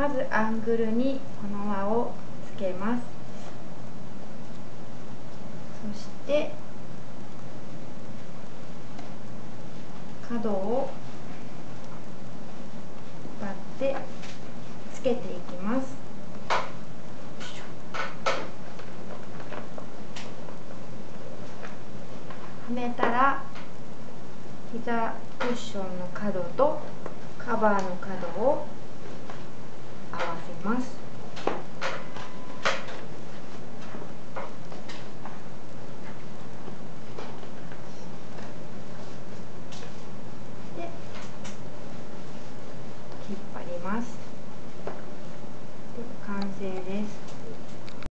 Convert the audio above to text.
まずアングルにこの輪をつけます。そして角を割ってつけていきます。はめたら膝クッションの角とカバーの角をます。で引っ張ります。